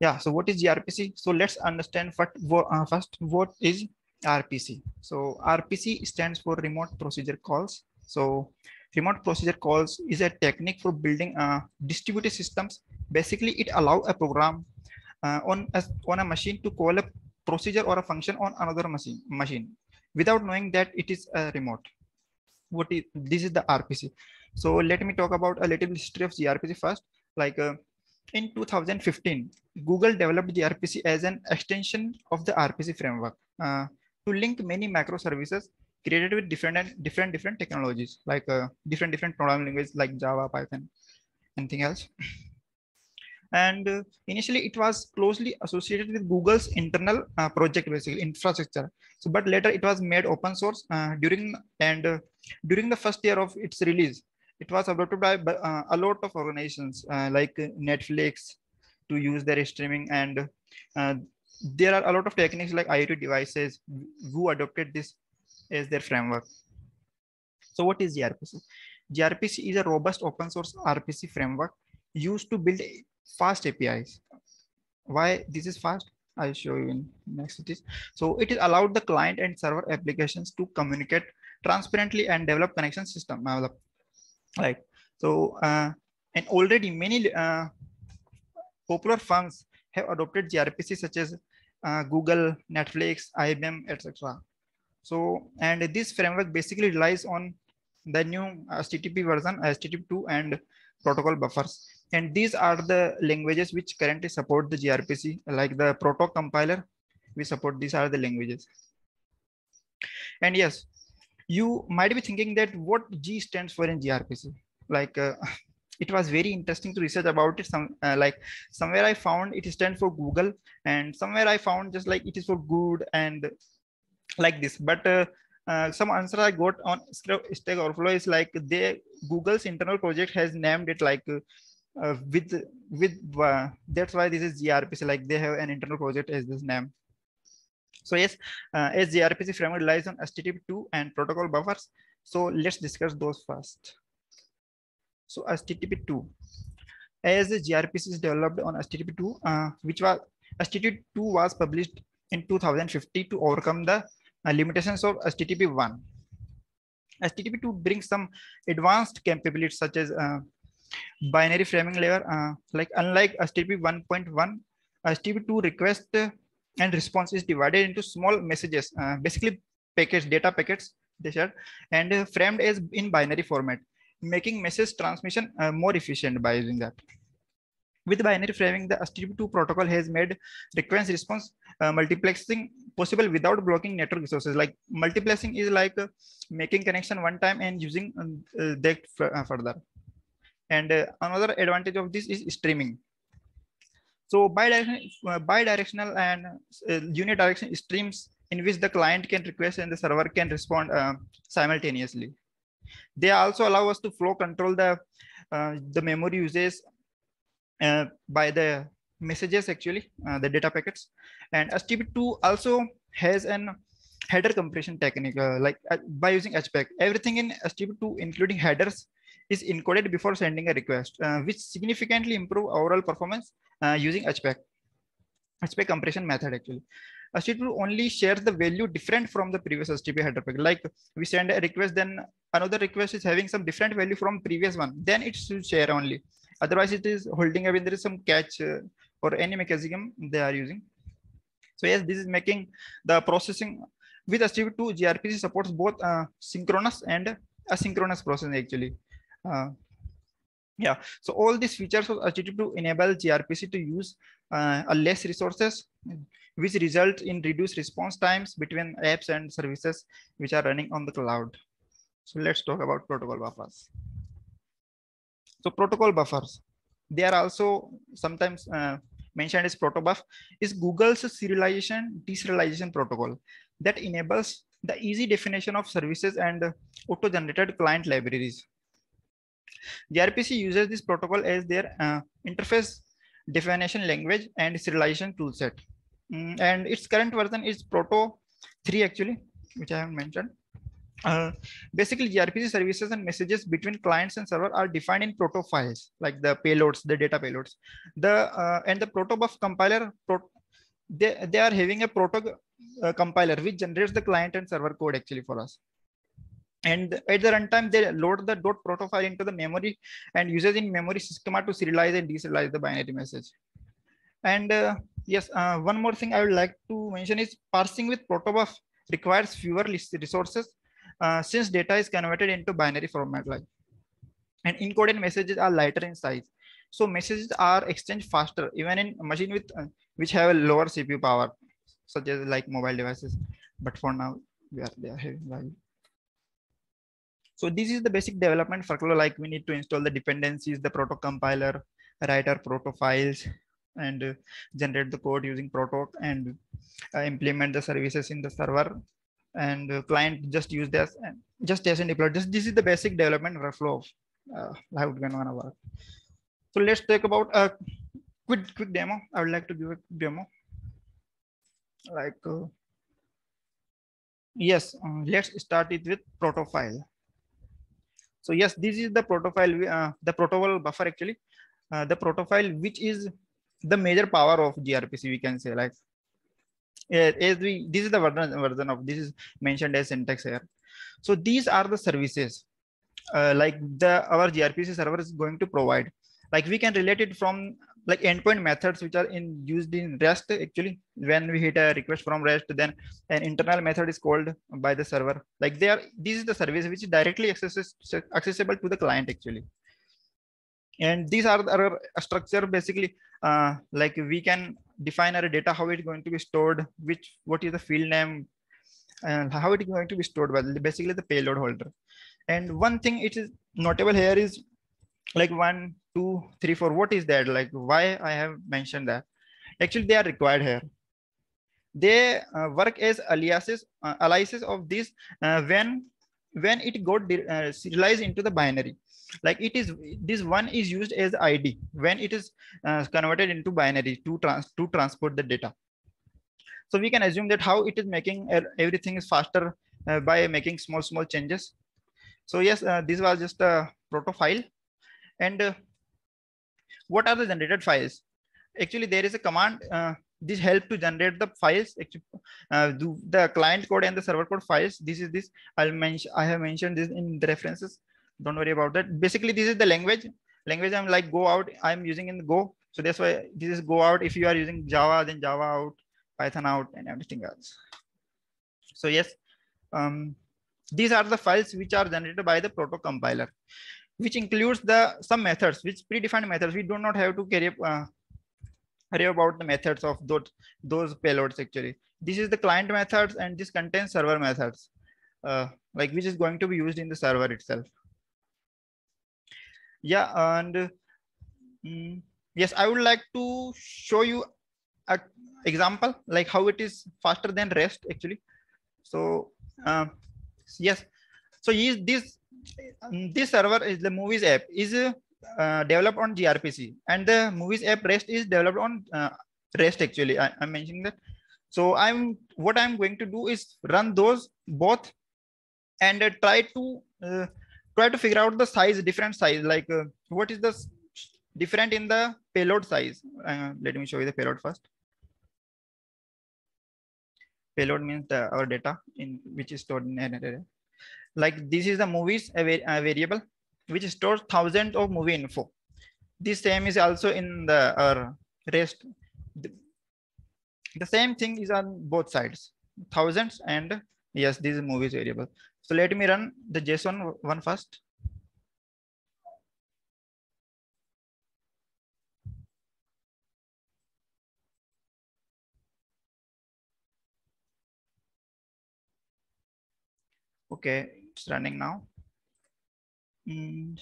yeah so what is grpc so let's understand what uh, first what is rpc so rpc stands for remote procedure calls. So remote procedure calls is a technique for building uh, distributed systems. Basically it allow a program uh, on a, on a machine to call a procedure or a function on another machine machine without knowing that it is a remote. What is this is the rpc so let me talk about a little history of grpc first. Like uh, in 2015, Google developed the RPC as an extension of the RPC framework uh, to link many microservices created with different different different technologies like uh, different different programming languages like Java, Python, anything else. And uh, initially, it was closely associated with Google's internal uh, project, basically infrastructure. So, but later it was made open source uh, during and uh, during the first year of its release it was adopted by uh, a lot of organizations uh, like Netflix to use their streaming and uh, there are a lot of techniques like IoT devices who adopted this as their framework. So what is gRPC? gRPC is a robust open source RPC framework used to build fast APIs. Why this is fast? I'll show you in next it is. So it is allowed the client and server applications to communicate transparently and develop connection system, right so uh, and already many uh, popular firms have adopted grpc such as uh, google netflix ibm etc so and this framework basically relies on the new http version http2 and protocol buffers. And these are the languages which currently support the grpc like the proto compiler we support. These are the languages. And yes you might be thinking that what G stands for in gRPC. Like uh, it was very interesting to research about it. Some uh, like somewhere I found it stands for Google, and somewhere I found just like it is for good and like this. But uh, uh, some answer I got on Stack Overflow is like they Google's internal project has named it like uh, with with uh, that's why this is gRPC. Like they have an internal project as this name. So yes, uh, as gRPC framework relies on HTTP2 and protocol buffers. So let's discuss those first. So HTTP2, as the gRPC is developed on HTTP2, uh, which was HTTP2 was published in 2050 to overcome the uh, limitations of HTTP1. HTTP2 brings some advanced capabilities such as uh, binary framing layer. Uh, like unlike HTTP 1.1, HTTP2 request and response is divided into small messages, uh, basically packets, data packets they shared, and uh, framed as in binary format, making message transmission uh, more efficient by using that. With binary framing, the HTTP2 protocol has made request response uh, multiplexing possible without blocking network resources. Like multiplexing is like uh, making connection one time and using uh, that further. And another advantage of this is streaming so bidirectional, uh, bidirectional and uh, unidirectional streams in which the client can request and the server can respond uh, simultaneously. They also allow us to flow control the, uh, the memory uses uh, by the messages actually, uh, the data packets. And HTTP2 also has an header compression technique, like by using HPACK. Everything in HTTP2, including headers, is encoded before sending a request, which significantly improve overall performance uh, using HPACK, HPACK compression method actually. HTTP only shares the value different from the previous HTTP header packet. Like we send a request, then another request is having some different value from previous one. Then it should share only. Otherwise, it is holding away. There is some catch uh, or any mechanism they are using. So yes, this is making the processing with HTTP2 gRPC supports both uh, synchronous and asynchronous processing actually. Uh, yeah, so all these features of HTTP2 enable gRPC to use uh, less resources, which result in reduced response times between apps and services which are running on the cloud. So let's talk about protocol buffers. So protocol buffers, they are also sometimes uh, mentioned as protobuf, is Google's serialization deserialization protocol that enables the easy definition of services and auto-generated client libraries gRPC uses this protocol as their uh, interface definition language and serialization toolset. Mm, and its current version is Proto 3 actually, which I have mentioned. uh, basically gRPC services and messages between clients and server are defined in proto files, like the payloads, the data payloads. The uh, and the protobuf compiler, pro they, they are having a proto uh, compiler which generates the client and server code actually for us. And at the runtime, they load the dot proto file into the memory and uses in memory schema to serialize and deserialize the binary message. And uh, yes, uh, one more thing I would like to mention is parsing with protobuf requires fewer resources uh, since data is converted into binary format like and encoded messages are lighter in size. So messages are exchanged faster even in machine with uh, which have a lower cpu power such as like mobile devices. But for now we are they are having value so this is the basic development workflow like we need to install the dependencies the proto compiler write our proto files and uh, generate the code using proto and uh, implement the services in the server and uh, client just use this and just test and deploy. This is the basic development workflow of uh, how it can wanna work. So let's talk about a quick quick demo. I would like to give a demo. Like yes, uh, let's start it with proto file. So yes, this is the proto file, uh, the protocol buffer actually, uh, the proto file which is the major power of gRPC. We can say like as we this is the version version of this is mentioned as syntax here so these are the services uh, like the our grpc server is going to provide like we can relate it from like endpoint methods which are in used in rest actually. When we hit a request from rest then an internal method is called by the server. Like they are this is the service which is directly accesses, accessible to the client actually. And these are our structure basically uh, like we can define our data how it's going to be stored which what is the field name and how it is going to be stored by basically the payload holder. And one thing it is notable here is like one two three four what is that? Like why i have mentioned that? Actually they are required here. They uh, work as aliases uh, aliases of this uh, when when it got uh, serialized into the binary. Like it is this one is used as id when it is uh, converted into binary to trans to transport the data. So we can assume that how it is making everything is faster uh, by making small small changes. So yes uh, this was just a proto file and uh, what are the generated files? Actually there is a command uh, this help to generate the files. Uh, the client code and the server code files. This is this. I'll mention i have mentioned this in the references. Don't worry about that. Basically this is the language. Language i'm like go out. I'm using in go. So that's why this is go out. If you are using java then java out python out and everything else. So yes um, these are the files which are generated by the proto compiler which includes the some methods which predefined methods. We do not have to carry uh, worry about the methods of those those payloads actually. This is the client methods and this contains server methods uh, like which is going to be used in the server itself. Yeah and mm, yes i would like to show you a example like how it is faster than rest actually. So uh, yes. So is this server is the movies app is uh, developed on grpc and the movies app rest is developed on uh, rest actually I, am mentioning that so i'm what i'm going to do is run those both and uh, try to uh, try to figure out the size, different size, like uh, what is the different in the payload size. Uh, let me show you the payload first. Payload means the, our data in which is stored in an array. Like this is the movies a, a uh, variable which stores thousands of movie info. This same is also in the our rest. The, the same thing is on both sides, thousands and yes, this is movies variable. So let me run the JSON one first. Okay, it's running now. And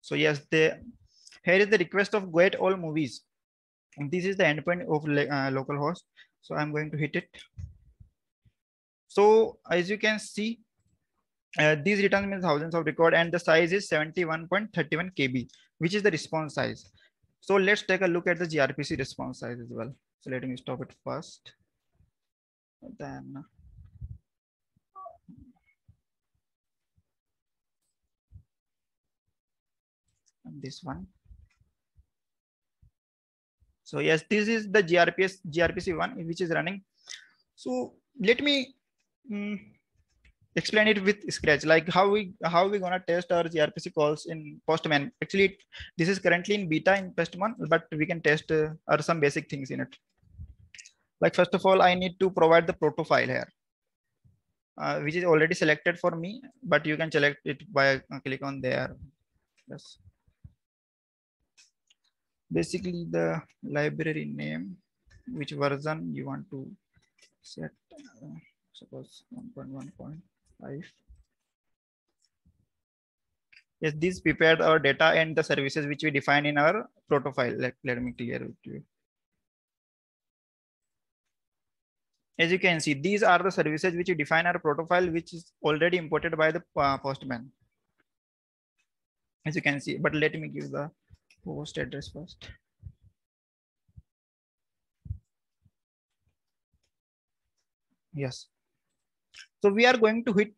so yes, the here is the request of get all movies. And this is the endpoint of uh, localhost. So I'm going to hit it. So as you can see, uh, these returns means thousands of record and the size is 71.31 KB, which is the response size. So let's take a look at the gRPC response size as well. So let me stop it first. Then this one. So yes, this is the GRPS gRPC one which is running. So let me um, explain it with Scratch, like how we how we gonna test our gRPC calls in Postman. Actually, this is currently in beta in Postman, but we can test uh, or some basic things in it. Like first of all, I need to provide the proto file here, uh, which is already selected for me, but you can select it by uh, click on there. Yes. Basically the library name which version you want to set uh, suppose 1.1.5 yes this prepared our data and the services which we define in our profile let, let me clear it to you as you can see these are the services which define our profile which is already imported by the uh, postman as you can see but let me give the post address first. Yes. So we are going to hit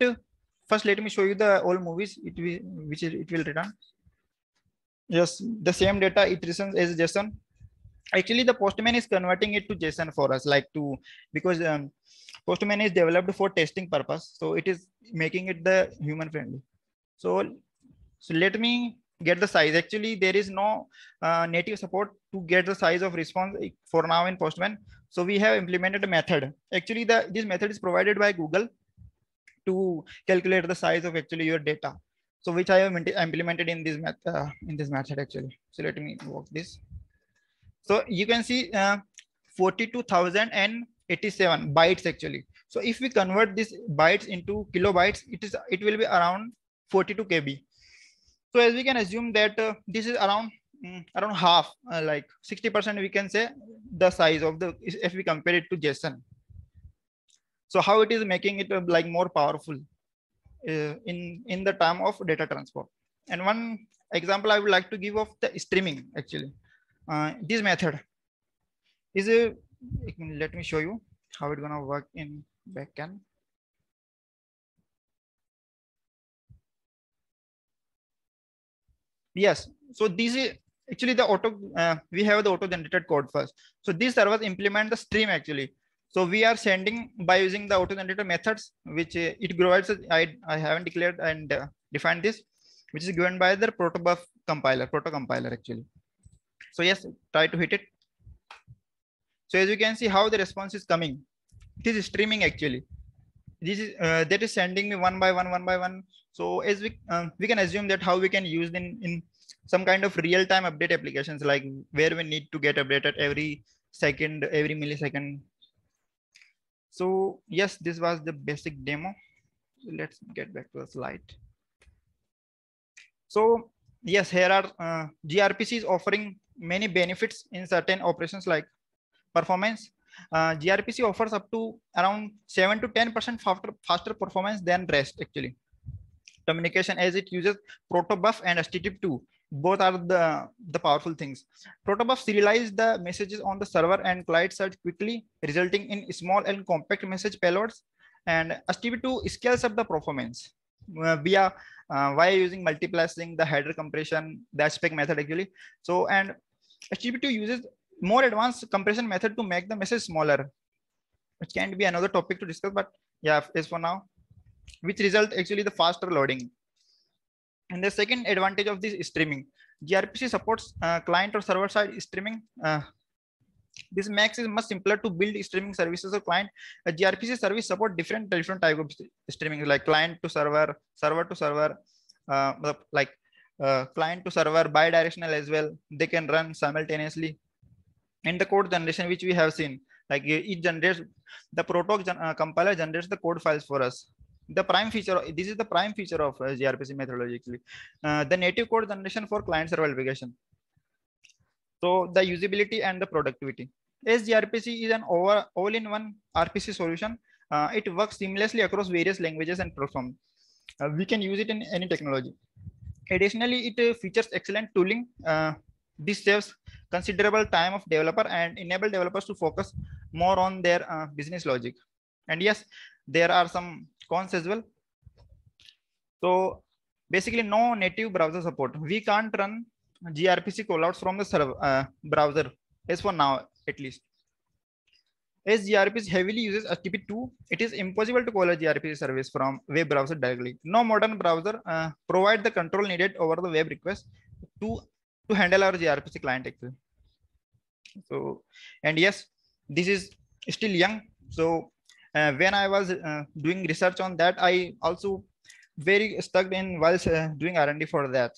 first. Let me show you the all movies. It will which it will return. Yes, the same data it returns as JSON. Actually, the Postman is converting it to JSON for us, like to because um, Postman is developed for testing purpose, so it is making it the human friendly. So, so let me get the size. Actually, there is no uh, native support to get the size of response for now in Postman. So we have implemented a method. Actually, the this method is provided by Google to calculate the size of actually your data. So which I have implemented in this method uh, in this method actually. So let me work this. So you can see uh, 42,087 bytes actually. So if we convert this bytes into kilobytes, it is it will be around 42 KB. So as we can assume that uh, this is around mm, around half, uh, like 60% we can say the size of the, if we compare it to JSON. So how it is making it uh, like more powerful uh, in, in the term of data transport. And one example I would like to give of the streaming actually. Uh, this method is a, let me show you how it's gonna work in backend. Yes. So this is actually the auto, uh, we have the auto generated code first. So these servers implement the stream actually. So we are sending by using the auto generated methods, which uh, it provides, I, I haven't declared and uh, defined this, which is given by the protobuf compiler, proto compiler actually. So yes, try to hit it. So as you can see how the response is coming, it is streaming actually. This is uh, that is sending me one by one, one by one. So as we um, we can assume that how we can use in in some kind of real time update applications like where we need to get updated every second every millisecond. So yes this was the basic demo. Let's get back to the slide. So yes here are uh, grpc is offering many benefits in certain operations like performance. Uh, grpc offers up to around 7 to 10 percent faster faster performance than rest actually. Communication as it uses protobuf and http2 both are the the powerful things. Protobuf serialize the messages on the server and client side quickly resulting in small and compact message payloads. And http2 scales up the performance uh, via uh, via using multiplexing the header compression the aspect method actually so and http2 uses more advanced compression method to make the message smaller which can be another topic to discuss but yeah as for now which result actually the faster loading. And the second advantage of this streaming, gRPC supports uh, client or server side streaming. Uh, this makes it much simpler to build streaming services or client. A gRPC service support different different type of streaming like client to server, server to server, uh, like uh, client to server bi-directional as well. They can run simultaneously. In the code generation, which we have seen, like it generates the proto uh, compiler generates the code files for us the prime feature this is the prime feature of uh, grpc methodologically. uh, the native code generation for client server application so the usability and the productivity. As grpc is an all-in-one rpc solution. Uh, it works seamlessly across various languages and platforms uh, we can use it in any technology. Additionally it uh, features excellent tooling. Uh, this saves considerable time of developer and enable developers to focus more on their business logic. And yes, there are some cons as well. So basically no native browser support. We can't run gRPC callouts from the server uh, browser as for now, at least. As gRPC heavily uses HTTP2, it is impossible to call a gRPC service from web browser directly. No modern browser uh, provide the control needed over the web request to, to handle our gRPC client actually. So, and yes, this is still young. So uh, when I was uh, doing research on that, I also very stuck in while uh, doing R&D for that.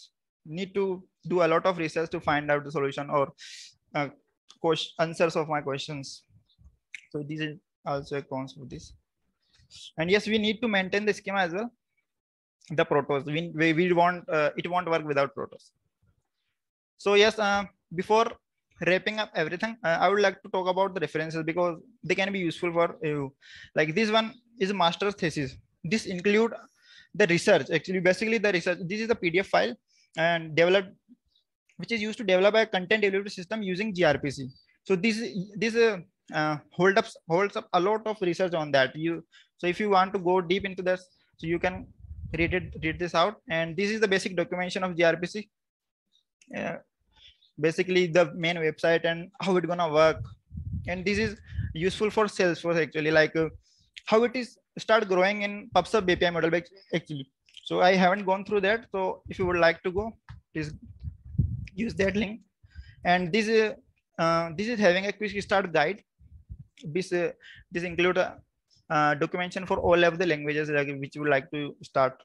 Need to do a lot of research to find out the solution or uh, answers of my questions. So this is also a cons for this. And yes, we need to maintain the schema as well. The protos, we, we, we want, uh, it won't work without protos. So yes, uh, before wrapping up everything, uh, I would like to talk about the references because they can be useful for you. Like this one is a master's thesis. This include the research actually basically the research this is a pdf file and developed which is used to develop a content delivery system using grpc. So this is this uh, uh, hold up holds up a lot of research on that. You so if you want to go deep into this so you can read it read this out. And this is the basic documentation of grpc. Uh, basically the main website and how it gonna work. And this is useful for salesforce actually. Like uh, how it is start growing in PubSub API model actually. So I haven't gone through that. So if you would like to go, please use that link. And this is uh, this is having a quick start guide. This uh, this include a uh, documentation for all of the languages like, which you would like to start